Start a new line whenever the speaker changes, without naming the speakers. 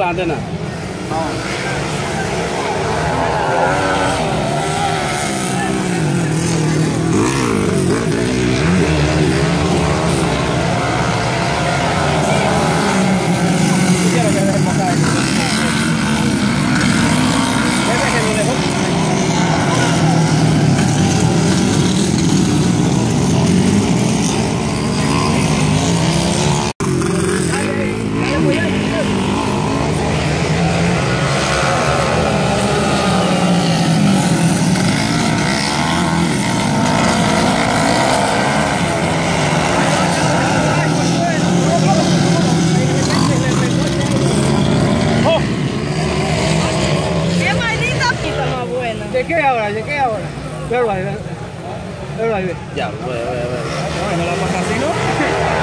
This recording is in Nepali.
लाँदैन ¿qué
ahora? Pero ahí,
Ya, pues, voy
no la